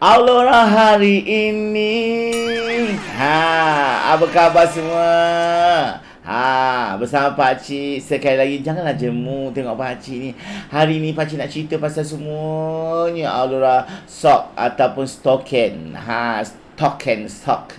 Aurora hari ini. Ha, apa khabar semua? Ha, bersama Pak Cik sekali lagi janganlah jemu tengok Pak Cik ni. Hari ni Pak Cik nak cerita pasal semuanya Aurora sok ataupun stoken. Ha, stoken stock.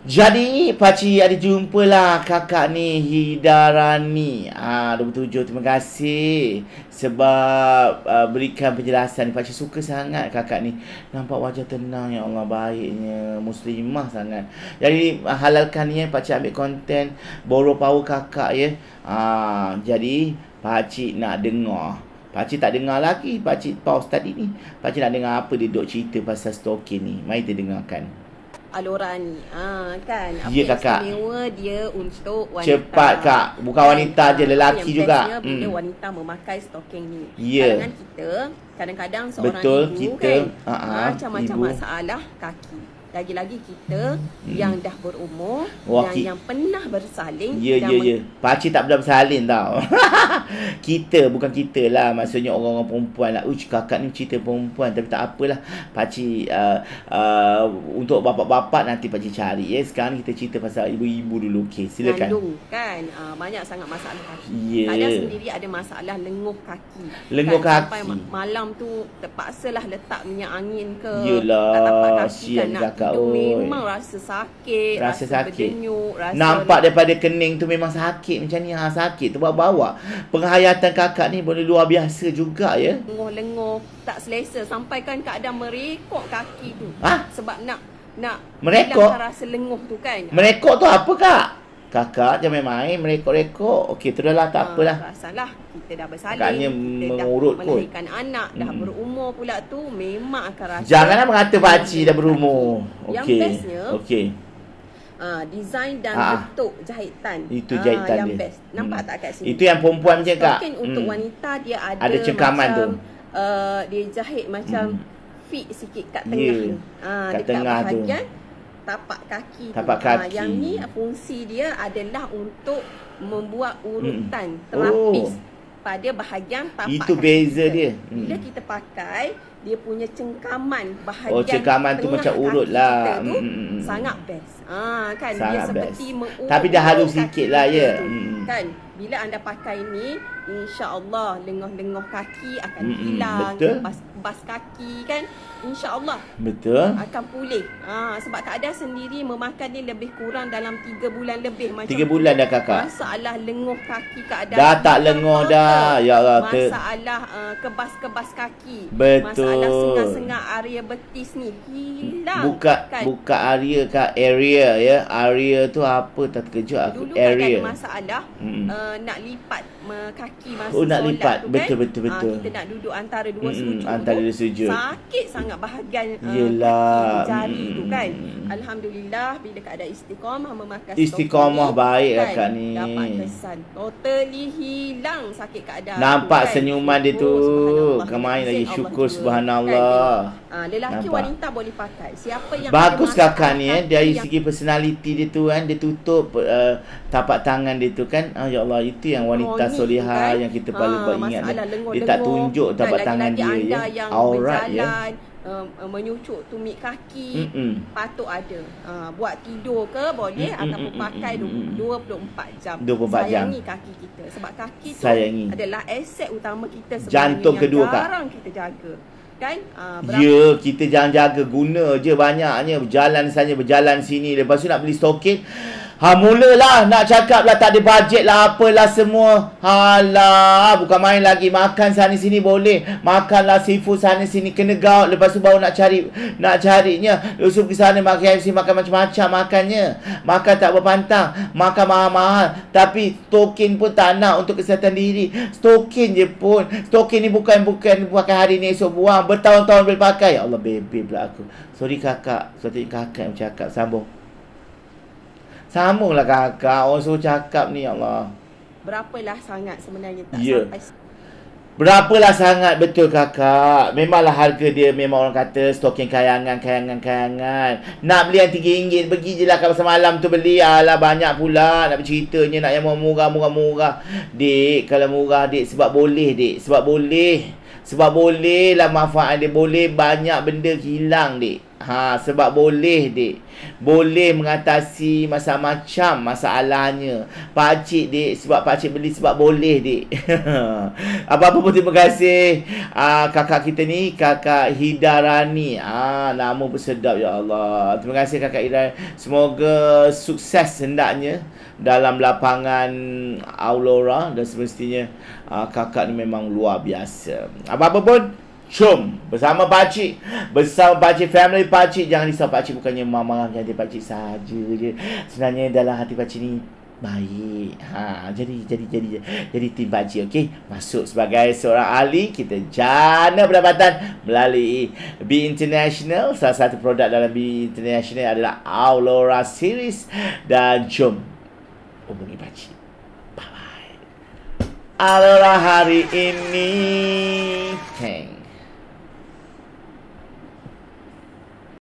Jadi, pakcik ada jumpa lah kakak ni Hidarani. Ah, 27 terima kasih sebab uh, berikan penjelasan ni. Pakcik suka sangat kakak ni. Nampak wajah tenang ya Allah baiknya. Muslimah sangat. Jadi halalkan ni ya pakcik ambil konten borrow power kakak ya. Ah, jadi pakcik nak dengar. Pakcik tak dengar lagi. Pakcik pause tadi ni. Pakcik nak dengar apa dia duk cerita pasal stalking ni. Mari kita dengarkan. Alora ni. Ha, kan? Apa Ya, yang kakak. istimewa dia untuk wanita. Cepat, Kak. Bukan wanita je, lelaki yang juga. Bila Hmm. wanita memakai stocking ni. Ya. Kalangan kita, kadang-kadang seorang Betul, ibu kita, kan, ha, macam-macam ibu. masalah kaki. Lagi-lagi kita yang dah berumur Wah, ki- yang pernah bersalin Ya, ya, ya. Pakcik tak pernah bersalin tau. kita, bukan kita lah. Maksudnya orang-orang perempuan lah. Uch, kakak ni cerita perempuan. Tapi tak apalah. Pakcik, uh, uh, untuk bapak-bapak nanti pakcik cari. Ya. Sekarang kita cerita pasal ibu-ibu dulu. Okey, silakan. Mengandung kan uh, banyak sangat masalah kaki. Ya. Kadang sendiri ada masalah lenguh kaki. Lenguh kan, Sampai kaki. ma- malam tu terpaksalah letak minyak angin ke Yelah, tak tapak kaki kan nak kakak, oi. memang rasa sakit, Rasa sakit. berdenyuk, rasa Nampak daripada kening tu memang sakit macam ni. Ha, sakit tu bawa-bawa. Penghayatan kakak ni boleh luar biasa juga ya. lenguh-lenguh tak selesa sampai kan keadaan merekok kaki tu. Ha? Sebab nak nak Merekok? rasa lenguh tu kan. Merekok tu apa kak? Kakak jangan main-main merekok-rekok. Okey, tu dah lah, tak Ah, apalah. Perasanlah kita dah bersalin, Agaknya kita dah mengurut kot. melahirkan anak, dah Mm-mm. berumur pula tu memang akan rasa Janganlah mengata pakcik dah berumur. Yang Okey. bestnya, Okey. Ah, design dan Ah, ah. bentuk jahitan. Itu Ah, jahitan yang dia. best. Nampak Hmm. tak kat sini? Itu yang perempuan je kak. Mungkin untuk Hmm. wanita dia ada, Ada cengkaman macam, tu. Uh, dia jahit macam Hmm. fit sikit kat Ya, tengah tu. Ah, kat dekat tengah tu. Tapak kaki Tapak tu. Ah, kaki. yang ni fungsi dia adalah untuk membuat urutan Hmm. terapis Oh. pada bahagian tapak Itu kaki beza kita. dia. Bila Hmm. kita pakai dia punya cengkaman bahagian Oh, cengkaman tu macam urut kaki lah. kita tu Hmm, hmm, hmm. sangat best. Ah kan dia Sangat seperti best. mengurut Tapi dah halus kaki sikit lah, kita ya. Hmm. Kan bila anda pakai ni insya-Allah lengoh-lengoh kaki akan Hmm, hmm, hilang, betul. bas, bas kaki kan insya-Allah Betul. akan pulih. Ah sebab keadaan sendiri memakan ni lebih kurang dalam 3 bulan lebih macam Tiga bulan dah kakak. Masalah lenguh kaki keadaan Dah tak total. dah. Ya Allah. Masalah uh, kebas-kebas kaki. Betul. Masalah sengat-sengat area betis ni hilang. Buka kan? buka area kak area ya. Area tu apa tak terkejut aku. Dulu kan area. ada masalah Hmm. uh, nak lipat uh, kaki masa Oh, nak lipat. tu kan. Betul, betul, betul. Ah, kita nak duduk antara dua Mm-mm, sujud. antara dua sujud. Sakit sangat bahagian uh, kaki jari tu kan. Alhamdulillah bila keadaan istiqamah memakai Istiqamah baik kakak ni. Dapat kesan. Totally hilang sakit keadaan Nampak tu kan. senyuman dia tu. Kemarin lagi syukur Allah subhanallah. Kan? Ah, lelaki Nampak. wanita boleh pakai. Siapa yang Bagus kakak ni eh kaki dari yang segi personality dia tu kan dia tutup uh, tapak tangan dia tu kan ah ya Allah itu yang wanita kronik tu kan. yang kita paling Ah, paling ingat masalah dia, dia tak tunjuk Kan, tapak tangan dia ya yang aurat ya berjalan uh, menyucuk tumit kaki Mm-mm. patut ada uh, buat tidur ke boleh Mm-mm, ataupun pakai mm-mm. 24 jam 24 jam. sayangi kaki kita sebab kaki tu Sayangi. adalah aset utama kita sebenarnya Jantung kedua, Kak. jarang kita jaga kan uh, Ya, kita jangan jaga guna je banyaknya berjalan saja berjalan sini lepas tu nak beli stokin. Ha mulalah nak cakap lah tak ada bajet lah apalah semua. Halah, bukan main lagi makan sana sini boleh. Makanlah seafood sana sini kena gaut lepas tu baru nak cari nak carinya. Lepas tu pergi sana makan KFC makan macam-macam makannya. Makan tak berpantang, makan mahal-mahal tapi stokin pun tak nak untuk kesihatan diri. Stokin je pun. Stokin ni bukan bukan pakai hari ni esok buang. Bertahun-tahun boleh pakai. Ya Allah baby pula aku. Sorry kakak. Sepatutnya kakak yang cakap. Sambung. Sambunglah kakak. Orang suruh cakap ni ya Allah. berapalah sangat sebenarnya tak Ya. sampai Berapalah sangat betul kakak. Memanglah harga dia memang orang kata stokin kayangan, kayangan, kayangan. Nak beli yang RM3, pergi je lah kalau semalam tu beli. Alah banyak pula nak berceritanya nak yang murah, murah, murah. Dek, kalau murah dek sebab boleh dek. Sebab boleh. Sebab boleh lah manfaat dia. Boleh banyak benda hilang, dik. Ha, sebab boleh, dik. Boleh mengatasi macam-macam masalahnya. Pakcik, dik. Sebab pakcik beli sebab boleh, dik. Apa-apa pun terima kasih. Uh, kakak kita ni, kakak Hidarani. Ah, nama bersedap, ya Allah. Terima kasih, kakak Hidarani. Semoga sukses hendaknya dalam lapangan Aurora dan semestinya uh, kakak ni memang luar biasa. Apa-apa pun, Jom bersama pakcik. Bersama pakcik Family pakcik. Jangan risau pakcik Bukannya mama Jadi pakcik saja je. Sebenarnya dalam hati pakcik ni Baik. Ha, Jadi Jadi Jadi Jadi tim pakcik Okey? Masuk sebagai seorang ahli Kita jana pendapatan Melalui B International. Salah satu produk dalam B International Adalah Aurora Series Dan jom Hubungi pakcik. Bye bye Aurora hari ini. Thanks